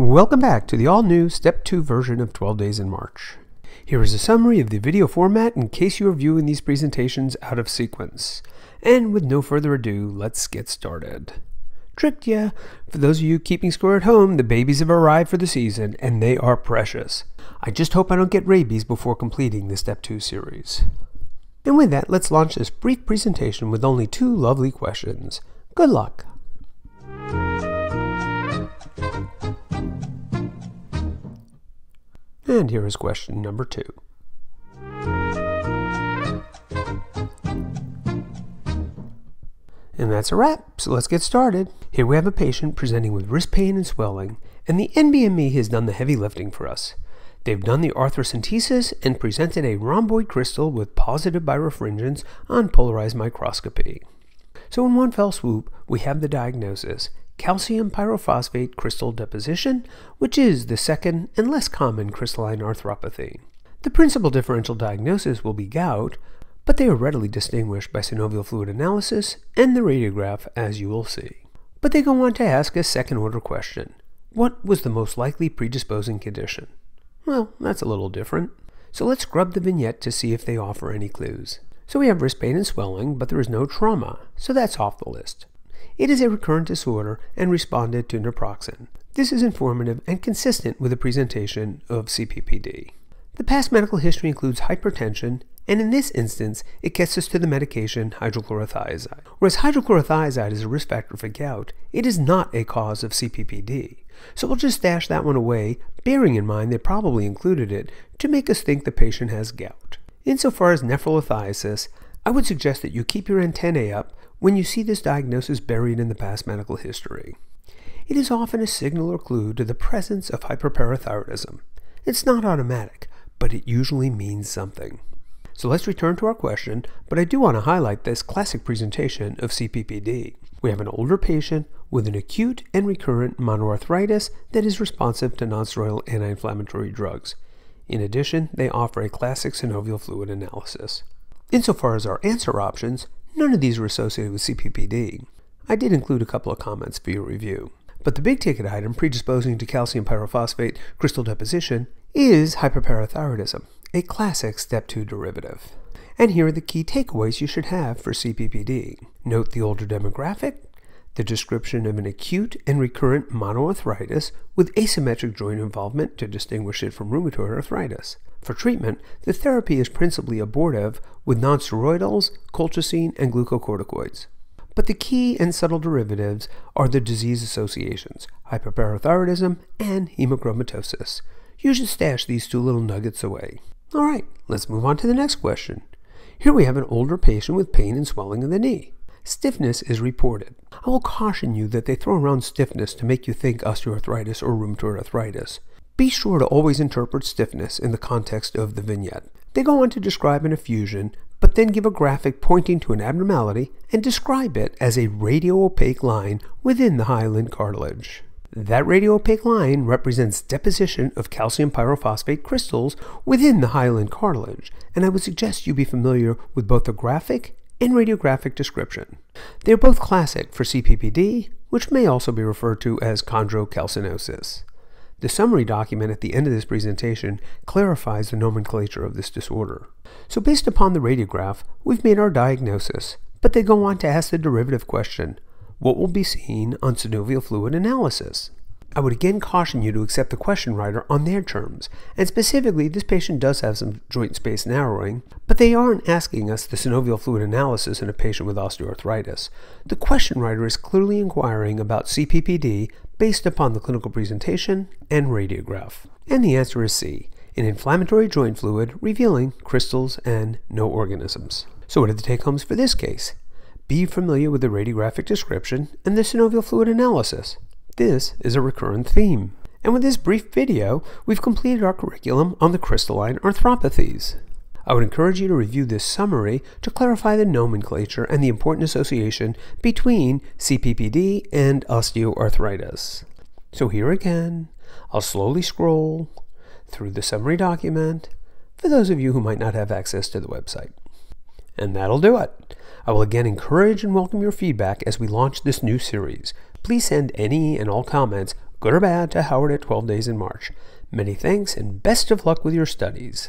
Welcome back to the all-new Step 2 version of 12 Days in March. Here is a summary of the video format in case you are viewing these presentations out of sequence. And with no further ado, let's get started. Tricked ya! For those of you keeping score at home, the babies have arrived for the season, and they are precious. I just hope I don't get rabies before completing the Step 2 series. And with that, let's launch this brief presentation with only two lovely questions. Good luck! And here is question number two. And that's a wrap, so let's get started. Here we have a patient presenting with wrist pain and swelling, and the NBME has done the heavy lifting for us. They've done the arthrocentesis and presented a rhomboid crystal with positive birefringence on polarized microscopy. So in one fell swoop, we have the diagnosis, calcium pyrophosphate crystal deposition, which is the second and less common crystalline arthropathy. The principal differential diagnosis will be gout, but they are readily distinguished by synovial fluid analysis and the radiograph, as you will see. But they go on to ask a second order question What was the most likely predisposing condition? Well, that's a little different. So let's scrub the vignette to see if they offer any clues. So we have wrist pain and swelling, but there is no trauma, so that's off the list. It is a recurrent disorder and responded to naproxen. This is informative and consistent with the presentation of CPPD. The past medical history includes hypertension, and in this instance, it gets us to the medication hydrochlorothiazide. Whereas hydrochlorothiazide is a risk factor for gout, it is not a cause of CPPD. So we'll just dash that one away, bearing in mind they probably included it to make us think the patient has gout. Insofar as nephrolithiasis, I would suggest that you keep your antennae up when you see this diagnosis buried in the past medical history. It is often a signal or clue to the presence of hyperparathyroidism. It's not automatic, but it usually means something. So let's return to our question, but I do want to highlight this classic presentation of CPPD. We have an older patient with an acute and recurrent monoarthritis that is responsive to nonsteroidal anti-inflammatory drugs. In addition, they offer a classic synovial fluid analysis. Insofar as our answer options, None of these were associated with CPPD. I did include a couple of comments for your review. But the big ticket item predisposing to calcium pyrophosphate crystal deposition is hyperparathyroidism, a classic step 2 derivative. And here are the key takeaways you should have for CPPD. Note the older demographic, the description of an acute and recurrent monoarthritis with asymmetric joint involvement to distinguish it from rheumatoid arthritis. For treatment, the therapy is principally abortive with nonsteroidals, colchicine, and glucocorticoids. But the key and subtle derivatives are the disease associations, hyperparathyroidism and hemochromatosis. You should stash these two little nuggets away. All right, let's move on to the next question. Here we have an older patient with pain and swelling in the knee. Stiffness is reported. I will caution you that they throw around stiffness to make you think osteoarthritis or rheumatoid arthritis. Be sure to always interpret stiffness in the context of the vignette. They go on to describe an effusion, but then give a graphic pointing to an abnormality and describe it as a radio-opaque line within the hyaline cartilage. That radio-opaque line represents deposition of calcium pyrophosphate crystals within the hyaline cartilage, and I would suggest you be familiar with both the graphic and radiographic description. They are both classic for CPPD, which may also be referred to as chondrocalcinosis. The summary document at the end of this presentation clarifies the nomenclature of this disorder. So based upon the radiograph, we've made our diagnosis, but they go on to ask the derivative question, what will be seen on synovial fluid analysis? I would again caution you to accept the question writer on their terms, and specifically, this patient does have some joint space narrowing, but they aren't asking us the synovial fluid analysis in a patient with osteoarthritis. The question writer is clearly inquiring about CPPD based upon the clinical presentation and radiograph. And the answer is C, an inflammatory joint fluid revealing crystals and no organisms. So what are the take-homes for this case? Be familiar with the radiographic description and the synovial fluid analysis. This is a recurrent theme. And with this brief video, we've completed our curriculum on the crystalline arthropathies. I would encourage you to review this summary to clarify the nomenclature and the important association between CPPD and osteoarthritis. So here again, I'll slowly scroll through the summary document for those of you who might not have access to the website. And that'll do it. I will again encourage and welcome your feedback as we launch this new series. Please send any and all comments good or bad, to Howard at 12 Days in March. Many thanks and best of luck with your studies.